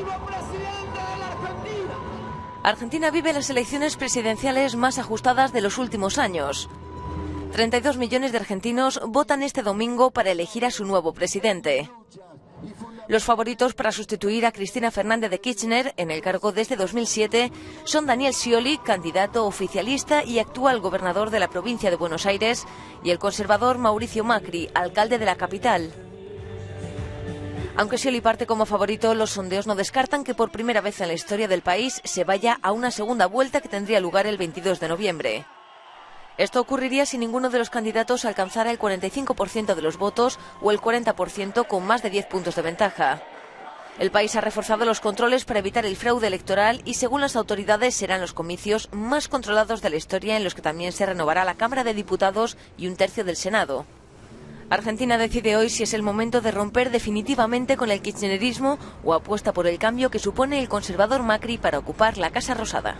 presidente Argentina. Argentina vive las elecciones presidenciales más ajustadas de los últimos años. 32 millones de argentinos votan este domingo para elegir a su nuevo presidente. Los favoritos para sustituir a Cristina Fernández de Kirchner en el cargo desde 2007 son Daniel Scioli, candidato oficialista y actual gobernador de la provincia de Buenos Aires, y el conservador Mauricio Macri, alcalde de la capital. Aunque Scioli parte como favorito, los sondeos no descartan que por primera vez en la historia del país se vaya a una segunda vuelta que tendría lugar el 22 de noviembre. Esto ocurriría si ninguno de los candidatos alcanzara el 45% de los votos o el 40% con más de 10 puntos de ventaja. El país ha reforzado los controles para evitar el fraude electoral y, según las autoridades, serán los comicios más controlados de la historia en los que también se renovará la Cámara de Diputados y un tercio del Senado. Argentina decide hoy si es el momento de romper definitivamente con el kirchnerismo o apuesta por el cambio que supone el conservador Macri para ocupar la Casa Rosada.